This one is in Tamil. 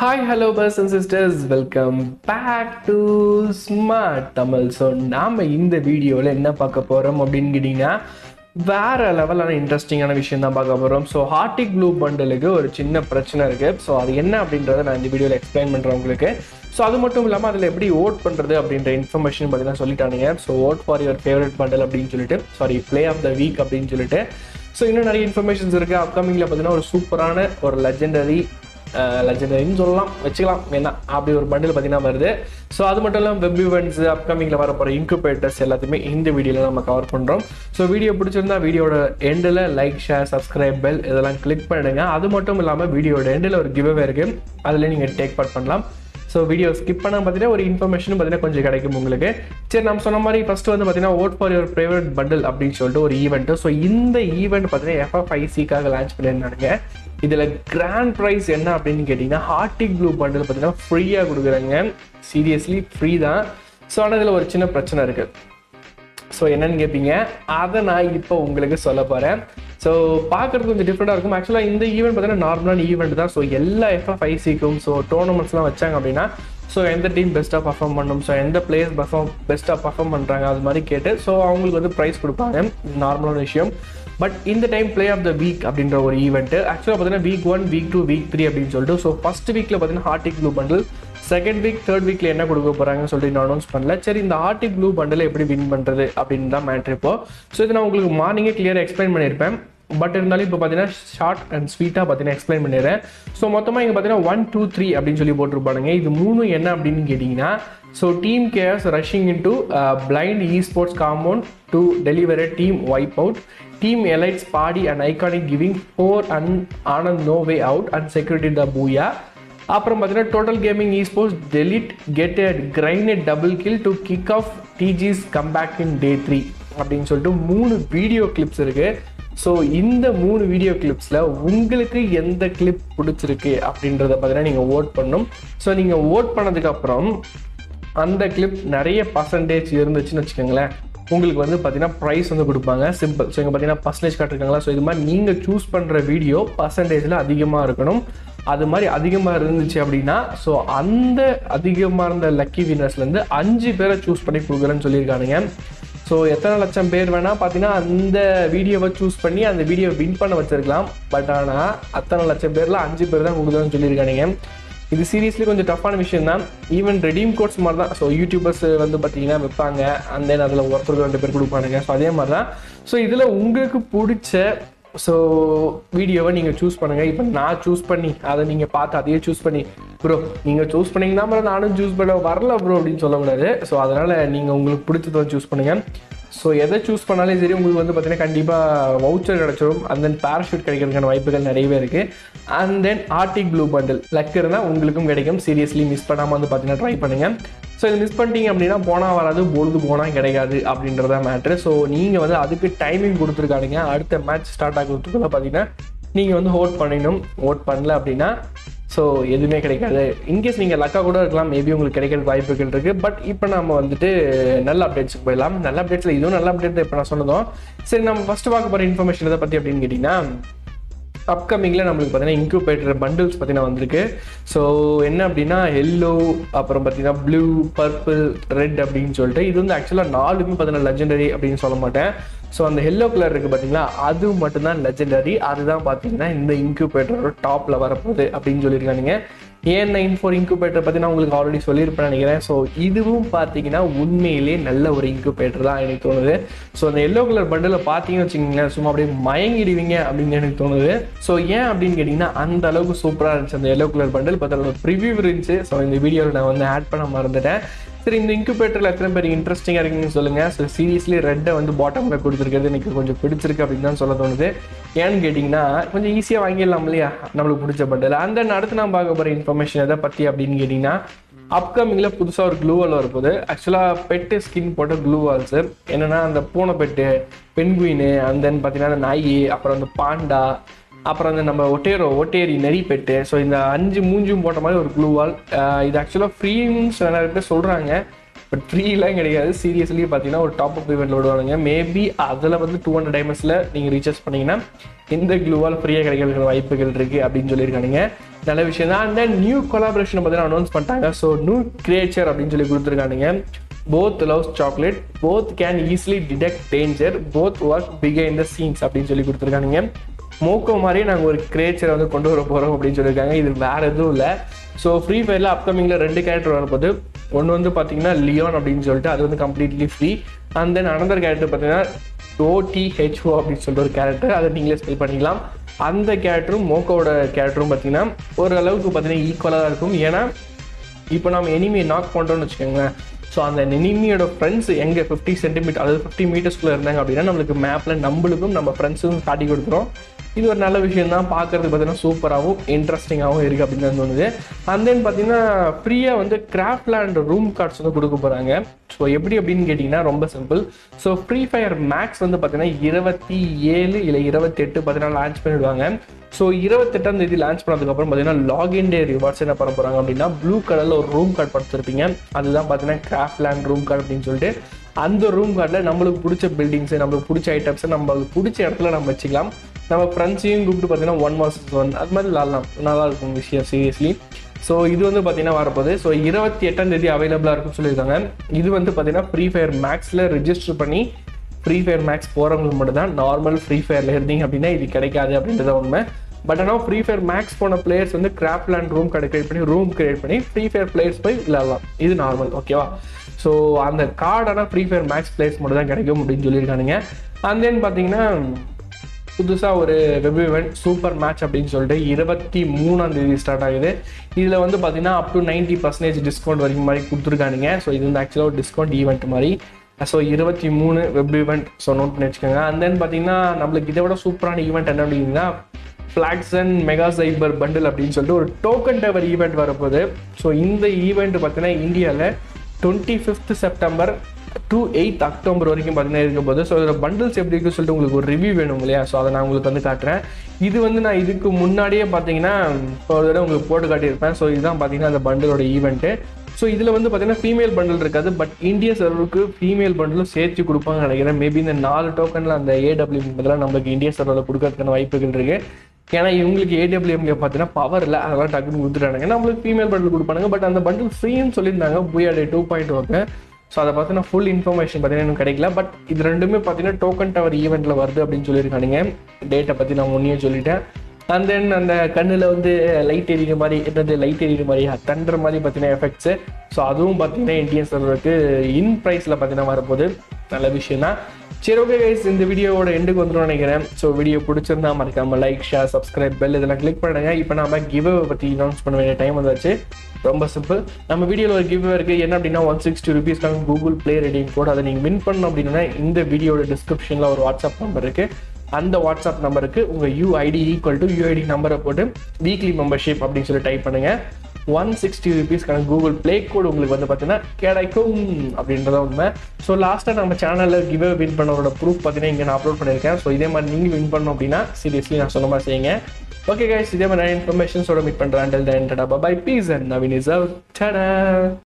Hi hello bros and sisters welcome back to smart Tamil so நாம் இந்த வீடியோவில் என்ன பார்க்க போகிறோம் அப்படின்னு கேட்டிங்கன்னா வேற லெவலான இன்ட்ரெஸ்டிங்கான விஷயம் தான் பார்க்க போகிறோம் ஸோ ஹார்டிக் ப்ளூ பண்டலுக்கு ஒரு சின்ன பிரச்சனை இருக்குது ஸோ அது என்ன அப்படின்றத நான் இந்த வீடியோவில் எக்ஸ்பிளைன் பண்ணுறேன் உங்களுக்கு. ஸோ அது மட்டும் இல்லாமல் அதில் எப்படி ஓட் பண்ணுறது அப்படின்ற இன்ஃபர்மேஷன் பார்த்தீங்கன்னா சொல்லிட்டானுங்க. So vote for your favourite bundle அப்படின்னு சொல்லிட்டு sorry play of the week அப்படின்னு சொல்லிட்டு. ஸோ இன்னும் நிறைய இன்ஃபர்மேஷன்ஸ் இருக்குது அப்கமிங்கில் பார்த்தீங்கன்னா ஒரு சூப்பரான ஒரு லெஜெண்டரி லெஜெண்டரின்னு சொல்லலாம் வச்சுக்கலாம். என்ன அப்படி ஒரு பண்டில் பார்த்தீங்கன்னா வருது. ஸோ அது மட்டும் இல்லாமல் வெப் ஈவெண்ட்ஸ் அப்கமிங்கில் வர போகிற இன்குபேட்டர்ஸ் எல்லாத்தையுமே இந்த வீடியோவில் நம்ம கவர் பண்ணுறோம் ஸோ வீடியோ பிடிச்சிருந்தா வீடியோட எண்டில் லைக் ஷேர் சப்ஸ்கிரைப் பெல் இதெல்லாம் கிளிக் பண்ணிடுங்க. அது மட்டும் இல்லாமல் வீடியோட எண்டில் ஒரு கிவ்வே இருக்குது அதில் நீங்கள் டேக் பார்ட் பண்ணலாம். ஸோ வீடியோ ஸ்கிப் பண்ணால் பார்த்தீங்கன்னா ஒரு இன்ஃபர்மேஷன் பார்த்தீங்கன்னா கொஞ்சம் கிடைக்கும் உங்களுக்கு. சரி நம்ம சொன்ன மாதிரி ஃபர்ஸ்ட் வந்து பார்த்தீங்கன்னா vote for your favourite bundle அப்படின்னு சொல்லிட்டு ஒரு ஈவெண்ட்டு ஸோ இந்த ஈவெண்ட் பார்த்தீங்கன்னா எஃப்எஃப்ஐசிக்காக லான்ச் பண்ணியிருந்தாங்க இதில் கிராண்ட் ப்ரைஸ் என்ன அப்படின்னு கேட்டிங்கன்னா ஹார்டிக் ப்ளூ பண்டில் பார்த்தீங்கன்னா ஃப்ரீயாக கொடுக்குறாங்க. சீரியஸ்லி ஃப்ரீ தான். ஸோ ஆனால் இதில் ஒரு சின்ன பிரச்சனை இருக்குது ஸோ என்னன்னு கேட்பீங்க அதை நான் இப்போ உங்களுக்கு சொல்ல போகிறேன் ஸோ பார்க்குறது கொஞ்சம் டிஃப்ரெண்ட்டாக இருக்கும். ஆக்சுவலாக இந்த ஈவெண்ட் பார்த்தீங்கன்னா நார்மலான ஈவெண்ட் தான். ஸோ எல்லா எஃப்எஃப் ஐசிக்கும் ஸோ டோர்னமெண்ட்ஸ்லாம் வச்சாங்க அப்படின்னா ஸோ எந்த டீம் பெஸ்ட்டாக பர்ஃபார்ம் பண்ணும்? ஸோ எந்த பிளேயர்ஸ் பர்ஃபார்ம் பெஸ்ட்டாக பர்ஃபார்ம் பண்ணுறாங்க அது மாதிரி கேட்டு ஸோ அவங்களுக்கு வந்து ப்ரைஸ் கொடுப்பாங்க. நார்மலான விஷயம். பட் இந்த time play off the week அப்படின்ற ஒரு ஈவெண்ட்டு ஆக்சுவலாக பார்த்தீங்கன்னா week one week two week three அப்படின்னு சொல்லிட்டு ஸோ ஃபஸ்ட் வீக்கில் பார்த்தீங்கன்னா Arctic blue bundle second week third வீக்ல என்ன கொடுக்க போறாங்கன்னு சொல்லிட்டு இன்னும் அனௌன்ஸ் பண்ணல. சரி இந்த ஆர்டிக் ப்ளூ பண்டில் எப்படி வின் பண்றது அப்படின்னு தான் மேட்ரு இப்போ. ஸோ இது நான் உங்களுக்கு மார்னிங்கே கிளியராக எக்ஸ்பிளைன் பண்ணியிருப்பேன். பட் இருந்தாலும் இப்போ பார்த்தீங்கன்னா ஷார்ட் அண்ட் ஸ்வீட்டாக பார்த்தீங்கன்னா எக்ஸ்பிளைன் பண்ணிடுறேன். ஸோ மொத்தமாக இங்கே பார்த்தீங்கன்னா ஒன் டூ த்ரீ அப்படின்னு சொல்லி போட்டிருப்பானுங்க. இது மூணு என்ன அப்படின்னு கேட்டிங்கன்னா so team cares rushing in to blind esports compound to deliver team vibe out team elites body and iconic giving four and Anand no way out and security the booyah அப்புறம் பார்த்தீங்கன்னா total gaming esports delete get a grain double kill to kick off டிஜிஸ் comeback in day three அப்படின்னு சொல்லிட்டு மூணு வீடியோ கிளிப்ஸ் இருக்குது ஸோ இந்த மூணு வீடியோ கிளிப்ஸில் உங்களுக்கு எந்த கிளிப் பிடிச்சிருக்கு அப்படின்றத பார்த்தீங்கன்னா நீங்கள் ஓட் பண்ணணும் ஸோ நீங்கள் ஓட் பண்ணதுக்கப்புறம் அந்த கிளிப் நிறைய பர்சன்டேஜ் இருந்துச்சுன்னு வச்சுக்கோங்களேன். உங்களுக்கு வந்து பார்த்தீங்கன்னா ப்ரைஸ் வந்து கொடுப்பாங்க. சிம்பிள் ஸோ இங்கே பார்த்தீங்கன்னா பர்சன்டேஜ் காட்டிருக்காங்களா? ஸோ இது மாதிரி நீங்கள் சூஸ் பண்ணுற வீடியோ பர்சன்டேஜில் அதிகமாக இருக்கணும். அது மாதிரி அதிகமாக இருந்துச்சு அப்படின்னா ஸோ அந்த அதிகமாக இருந்த லக்கி வினர்ஸ்லேருந்து அஞ்சு பேரை சூஸ் பண்ணி கொடுக்குறேன்னு சொல்லியிருக்கானுங்க. ஸோ எத்தனை லட்சம் பேர் வேணால் பார்த்தீங்கன்னா அந்த வீடியோவை சூஸ் பண்ணி அந்த வீடியோவை வின் பண்ண வச்சிருக்கலாம். பட் ஆனால் அத்தனை லட்சம் பேரில் அஞ்சு பேர் தான் கொடுக்குறேன்னு சொல்லியிருக்கானுங்க இது சீரியஸ்லி கொஞ்சம் டஃப்பான விஷயம் தான். ஈவன் ரெடீம் கோட்ஸ் மாதிரி தான். ஸோ யூடியூபர்ஸ் வந்து பார்த்தீங்கன்னா வைப்பாங்க. அந்த அதில் ஒருத்தருக்கு ரெண்டு பேர் கொடுப்பானுங்க. ஸோ அதே மாதிரி தான் ஸோ இதில் உங்களுக்கு பிடிச்ச ஸோ வீடியோவை நீங்கள் சூஸ் பண்ணுங்கள் இப்போ நான் சூஸ் பண்ணி அதை நீங்கள் பார்த்து அதையே சூஸ் பண்ணி ப்ரோ நீங்கள் சூஸ் பண்ணிங்கன்னா ப்ரோ நானும் சூஸ் பண்ண வரல ப்ரோ அப்படின்னு சொல்லக்கூடாது ஸோ அதனால் நீங்கள் உங்களுக்கு பிடிச்சதை சூஸ் பண்ணுங்கள் ஸோ எதை சூஸ் பண்ணாலும் சரி உங்களுக்கு வந்து பார்த்தீங்கன்னா கண்டிப்பாக வவுச்சர் கிடச்சிடும் அண்ட் தென் பேராஷூட் கிடைக்கிறதுக்கான வாய்ப்புகள் நிறையவே இருக்குது and then Arctic blue bundle luck இருந்தால் உங்களுக்கும் கிடைக்கும். சீரியஸ்லி மிஸ் பண்ணாமல் வந்து பார்த்தீங்கன்னா ட்ரை பண்ணுங்கள் ஸோ இது மிஸ் பண்ணிட்டீங்க அப்படின்னா போனால் வராது பொழுது போனால் கிடைக்காது அப்படின்றத மேட்ரு ஸோ நீங்கள் வந்து அதுக்கு டைமிங் கொடுத்துருக்கானுங்க அடுத்த மேட்ச் ஸ்டார்ட் ஆகிறதுக்குள்ள பார்த்தீங்கன்னா நீங்கள் வந்து ஓட் பண்ணிடணும் ஓட் பண்ணல அப்படின்னா ஸோ எதுவுமே கிடைக்காது. இன்கேஸ் நீங்கள் லக்கா கூட இருக்கலாம் மேபி உங்களுக்கு கிடைக்கிறதுக்கு வாய்ப்புகள் இருக்குது பட் இப்போ நம்ம வந்துட்டு நல்ல அப்டேட்ஸுக்கு போயிடலாம். நல்ல அப்டேட்ஸில் இதுவும் நல்ல அப்டேட் இப்போ நான் சொன்னதும். சரி நம்ம ஃபஸ்ட்டு பார்க்க போகிற இன்ஃபர்மேஷன் எதை பற்றி அப்படின்னு கேட்டிங்கன்னா அப்கமிங்கில் நம்மளுக்கு பார்த்தீங்கன்னா இன்க்யூபேட்டர் பண்டில்ஸ் பார்த்தீங்கன்னா வந்திருக்கு. ஸோ என்ன அப்படின்னா எல்லோ அப்புறம் பார்த்தீங்கன்னா ப்ளூ பர்பிள் ரெட் அப்படின்னு சொல்லிட்டு இது வந்து ஆக்சுவலாக நாலுமே பார்த்தீங்கன்னா லெஜெண்டரி அப்படின்னு சொல்ல மாட்டேன். ஸோ அந்த எல்லோ கலர் இருக்குது பார்த்தீங்களா அது மட்டும்தான் லெஜெண்டரி அதுதான் பார்த்தீங்கன்னா இந்த இன்க்யூபேட்டரோட டாப்பில் வரப்போகுது அப்படின்னு சொல்லியிருக்கானுங்க. ஏன் நைன் ஃபோர் இன்குபேட்டர் பற்றி நான் உங்களுக்கு ஆல்ரெடி சொல்லியிருப்பேன் நினைக்கிறேன். ஸோ இதுவும் பார்த்தீங்கன்னா உண்மையிலே நல்ல ஒரு இன்குபேட்டர் தான் எனக்கு தோணுது. ஸோ அந்த எல்லோ கலர் பண்டில் பார்த்தீங்கன்னு வச்சுக்கோங்களேன் சும்மா அப்படியே மயங்கிடுவீங்க அப்படின்னு எனக்கு தோணுது. ஸோ ஏன் அப்படின்னு கேட்டிங்கன்னா அந்த அளவுக்கு சூப்பராக இருந்துச்சு அந்த எல்லோ கலர் பண்டில் பார்த்தாலும் ப்ரிவியூ இருந்துச்சு. ஸோ இந்த வீடியோவில் நான் வந்து ஆட் பண்ண மறந்துட்டேன். சரி இந்த இன்குபேட்டரில் எத்தனை பேர் இன்ட்ரெஸ்டிங்காக இருக்குன்னு சொல்லுங்கள் ஸோ சீரியஸ்லி ரெட்டை வந்து பாட்டமில் கொடுத்துருக்கிறது எனக்கு கொஞ்சம் பிடிச்சிருக்கு அப்படின்னு தான் சொல்ல தோணுது. ஏன்னு கேட்டிங்கன்னா கொஞ்சம் ஈஸியாக வாங்கிடலாம் இல்லையா? நம்மளுக்கு பிடிச்ச பண்டில் அந்த அடுத்து நான் பார்க்க போகிற இன்ஃபர்மேஷன் எதை பற்றி அப்படின்னு கேட்டிங்கன்னா அப்கமிங்கில் புதுசாக ஒரு க்ளூவால் வரப்போகுது. ஆக்சுவலாக பெட்டு ஸ்கின் போட்ட க்ளூ வால்ஸு என்னென்னா அந்த பூனை பெட்டு பென்குயினு அண்ட் தென் பார்த்தீங்கன்னா அந்த நாய் அப்புறம் அந்த பாண்டா அப்புறம் அந்த நம்ம ஒட்டேரோ ஒட்டேரி நெறி பெட்டு. ஸோ இந்த அஞ்சு மூஞ்சும் போட்ட மாதிரி ஒரு க்ளூ வால் இது ஆக்சுவலாக ஃப்ரீன்னு நிறைய பேர் சொல்கிறாங்க பட் ஃப்ரீலாம் கிடையாது. சீரியஸ்லி பார்த்தீங்கன்னா ஒரு டாப் அப் இவெண்ட்ல விடுவாங்க மேபி அதில் வந்து டூ ஹண்ட்ரட் டைமண்ட்ஸில் நீங்கள் ரீசார்ஜ் பண்ணீங்கன்னா இந்த க்ளூவால் ஃப்ரீயாக கிடைக்கிறதுக்கு வாய்ப்புகள் இருக்குது அப்படின்னு சொல்லியிருக்கானுங்க. நல்ல விஷயம் தான். அண்ட் தென் நியூ கொலாபரேஷன் பார்த்தீங்கன்னா அனௌன்ஸ் பண்ணிட்டாங்க. ஸோ நியூ கிரியேச்சர் அப்படின்னு சொல்லி கொடுத்துருக்கானுங்க. Both loves chocolate both can easily detect danger both work பிகைன் the scenes அப்படின்னு சொல்லி கொடுத்துருக்கானுங்க. மோக்கோ மாதிரியே நாங்கள் ஒரு கிரியேச்சரை வந்து கொண்டு வர போகிறோம் அப்படின்னு சொல்லியிருக்காங்க. இது வேறு எதுவும் இல்லை. ஸோ ஃப்ரீ ஃபயரில் அப்கமிங்கில் ரெண்டு கேரக்டர் வரப்போது ஒன்று வந்து பார்த்தீங்கன்னா லியோன் அப்படின்னு சொல்லிட்டு அது வந்து completely free and then another character பார்த்தீங்கன்னா ஓடிஹெச்ஓ அப்படின்னு சொல்லிட்டு ஒரு கேரக்டர் அதை நீங்களே ஸ்பெல் பண்ணிக்கலாம். அந்த கேரக்டரும் மோக்கோட கேரக்டரும் பார்த்தீங்கன்னா ஓரளவுக்கு பார்த்தீங்கன்னா ஈக்குவலாக தான் இருக்கும். ஏன்னா இப்போ நம்ம எனிமியை நாக் பண்ணுறோம்னு வச்சுக்கோங்களேன். ஸோ அந்த எனிமியோட ஃப்ரெண்ட்ஸ் எங்கே ஃபிஃப்டி சென்டிமீட்டர் அதாவது ஃபிஃப்டி மீட்டர்ஸ்குள்ளே இருந்தாங்க அப்படின்னா நம்மளுக்கு மேப்பில் நம்மளுக்கும் நம்ம ஃப்ரெண்ட்ஸுக்கும் காட்டி கொடுக்குறோம் இது ஒரு நல்ல விஷயம் தான் பார்க்கறதுக்கு பார்த்தீங்கன்னா சூப்பராகவும் இன்ட்ரெஸ்டிங்காகவும் இருக்குது அப்படின்னு தான் தோணுது. அண்ட் தென் பார்த்தீங்கன்னா ஃப்ரீயாக வந்து கிராஃப்ட் லேண்ட் ரூம் கார்ட்ஸ் வந்து கொடுக்க போகிறாங்க ஸோ எப்படி அப்படின்னு கேட்டிங்கன்னா ரொம்ப simple so free fire max வந்து பார்த்தீங்கன்னா இருபத்தி ஏழு இல்லை இருபத்தெட்டு பார்த்தீங்கன்னா லான்ச் பண்ணிவிடுவாங்க ஸோ இருபத்தெட்டாம் தேதி லான்ச் பண்ணதுக்கப்புறம் பார்த்தீங்கன்னா லாகின் டே ரிவார்ட்ஸ் என்ன பண்ண போகிறாங்க அப்படின்னா ப்ளூ கலரில் ஒரு ரூம் கார்டு படுத்துருப்பீங்க அதுதான் பார்த்தீங்கன்னா கிராஃப்ட் லேண்ட் ரூம் கார்டு அப்படின்னு சொல்லிட்டு அந்த ரூம் கார்டில் நம்மளுக்கு பிடிச்ச பில்டிங்ஸு நம்மளுக்கு பிடிச்ச ஐட்டம்ஸை நம்மளுக்கு பிடிச்ச இடத்துல நம்ம வச்சுக்கலாம். நம்ம ஃப்ரெண்ட்ஸையும் கூப்பிட்டு பார்த்தீங்கன்னா ஒன் மாசத்துக்கு ஒன் அது மாதிரி விளாட்லாம் நல்லா இருக்கும் விஷயம் சீரியஸ்லி ஸோ இது வந்து பார்த்தீங்கன்னா வரப்போகுது. ஸோ இருபத்தி எட்டாம் தேதி அவைலபிளாக இருக்குன்னு சொல்லியிருக்காங்க. இது வந்து பார்த்தீங்கன்னா ஃப்ரீ ஃபயர் மேக்ஸில் ரிஜிஸ்டர் பண்ணி ஃப்ரீ ஃபயர் மேக்ஸ் போகிறவங்களுக்கு மட்டும் தான் நார்மல் ஃப்ரீ ஃபயரில் இருந்தீங்க அப்படின்னா இது கிடைக்காது அப்படின்றத உண்மை. பட் ஆனால் ஃப்ரீ ஃபயர் மேக்ஸ் போன பிளேயர்ஸ் வந்து கிராப் லேண்ட் ரூம் கடை கிரியேட் பண்ணி ரூம் கிரியேட் பண்ணி ஃப்ரீ ஃபயர் பிளேயர்ஸ் போய் விளையாடலாம். இது நார்மல் ஓகேவா ஸோ அந்த கார்டு ஆனால் ஃப்ரீ ஃபயர் மேக்ஸ் பிளேயர்ஸ் மட்டும் தான் கிடைக்கும் அப்படின்னு சொல்லியிருக்கானுங்க. அண்ட் தென் பார்த்தீங்கன்னா புதுசாக ஒரு வெப் இவெண்ட் சூப்பர் மேட்ச் அப்படின்னு சொல்லிட்டு இருபத்தி மூணாம் தேதி ஸ்டார்ட் ஆகுது. இதில் வந்து பார்த்தீங்கன்னா up to ninety percentage discount வரைக்கும் மாதிரி கொடுத்துருக்கானுங்க. ஸோ இது வந்து ஆக்சுவலாக ஒரு டிஸ்கவுண்ட் ஈவெண்ட் மாதிரி. ஸோ இருபத்தி மூணு வெப் ஈவெண்ட் ஸோ நோட் பண்ணி வச்சுக்கோங்க அண்ட் தென் பார்த்தீங்கன்னா நம்மளுக்கு இதை விட சூப்பரான ஈவெண்ட் என்ன அப்படின்னா ஃப்ளாக்ஸன் மெகா சைபர் பண்டில் அப்படின்னு சொல்லிட்டு ஒரு டோக்கன் டவர் ஈவெண்ட் வரப்போகுது. ஸோ இந்த ஈவெண்ட் பார்த்தீங்கன்னா இந்தியாவில் twenty fifth September to eight October வரைக்கும் பார்த்தீங்கன்னா இருக்க போது ஸோ இதில் பண்டில்ஸ் எப்படி இருக்குன்னு சொல்லிட்டு உங்களுக்கு ஒரு ரிவ்யூ வேணும் இல்லையா? ஸோ அதை நான் உங்களுக்கு வந்து காட்டுறேன். இது வந்து நான் இதுக்கு முன்னாடியே பார்த்தீங்கன்னா ஒரு தடவை உங்களுக்கு போட்டு காட்டியிருப்பேன். ஸோ இதுதான் பார்த்தீங்கன்னா அந்த பண்டிலோட ஈவெண்ட்டு ஸோ இதில் வந்து பார்த்தீங்கன்னா ஃபீமேல் பண்டில் இருக்காது பட் இந்திய சர்வருக்கு ஃபீமேல் பண்டிலும் சேர்த்து கொடுப்பாங்க நினைக்கிறேன். மேபி இந்த நாலு டோக்கனில் அந்த ஏடபிள்யூ பதிலாக நம்மளுக்கு இந்திய சர்வரில் கொடுக்கறதுக்கான வாய்ப்புகள் இருக்குது ஏன்னா இவங்களுக்கு ஏடபிள்யூஎம்ல பார்த்தீங்கன்னா பவர் இல்லை. அதெல்லாம் டக்குன்னு கொடுத்துட்டாங்க நம்மளுக்கு ஃபீமேல் பண்டில் கொடுப்பாங்க பட் அந்த பண்டில் ஃப்ரீன்னு சொல்லியிருந்தாங்க. Booyah day two point okay so அதை பார்த்தீங்கன்னா ஃபுல் இன்ஃபர்மேஷன் பார்த்தீங்கன்னா எனக்கு கிடைக்கல. பட் இது ரெண்டுமே பார்த்தீங்கன்னா டோக்கன் டவர் ஈவெண்ட்டில் வருது அப்படின்னு சொல்லியிருக்கானுங்க. டேட்டை பற்றி நான் முன்னே சொல்லிட்டேன். அண்ட் தென் அந்த கண்ணில் வந்து லைட் எரியிற மாதிரி என்னது லைட் எரியுற மாதிரி தண்டுற மாதிரி பார்த்தீங்கன்னா எஃபெக்ட்ஸு ஸோ அதுவும் பார்த்தீங்கன்னா இந்தியன் சர்வருக்கு இன் ப்ரைஸில் பார்த்தீங்கன்னா வரப்போகுது. நல்ல விஷயம் தான் சரி ஓகே கைஸ் இந்த வீடியோவோட எண்டுக்கு வந்துடும் நினைக்கிறேன். ஸோ வீடியோ பிடிச்சிருந்தா மறக்காம லைக் ஷேர் சப்ஸ்கிரைப் பெல் இதெல்லாம் கிளிக் பண்ணுங்க. இப்போ நம்ம கிவ் பற்றி அனௌன்ஸ் பண்ண வேண்டிய டைம் வந்தாச்சு. ரொம்ப சிம்பிள் நம்ம வீடியோவில் ஒரு கிவ் இருக்குது என்ன அப்படின்னா ஒன் சிக்ஸ்டி ருபீஸ்க்கான கூகுள் பிளே ரெடிங் கோட் அதை நீங்கள் வின் பண்ணணும் அப்படின்னா இந்த வீடியோட டிஸ்கிரிப்ஷனில் ஒரு வாட்ஸ்அப் நம்பர் இருக்குது அந்த வாட்ஸ்அப் நம்பருக்கு உங்கள் யூஐடி ஈக்குவல் டு யூஐடி நம்பரை போட்டு வீக்லி மெம்பர்ஷிப் அப்படின்னு சொல்லி டைப் பண்ணுங்கள் ஒன் சிக்ஸ்டி ருபீஸ்க்கான கூகுள் ப்ளே கோட் உங்களுக்கு வந்து பார்த்தீங்கன்னா கிடைக்கும் அப்படின்றத உண்மை. ஸோ லாஸ்ட்டாக நம்ம சேனலில் கிவ் வின் பண்ணவரோட ப்ரூஃப் பார்த்தீங்கன்னா இங்கே நான் அப்லோட் பண்ணியிருக்கேன். ஸோ இதே மாதிரி நீங்கள் வின் பண்ணணும் அப்படின்னா சீரியஸ்லி நான் சொன்ன மாதிரி செய்யுங்க. ஓகே கைஸ் இதே மாதிரி இன்ஃபர்மேஷன்ஸோட மீட் பண்ணுறேன் bye peace and Naveen is out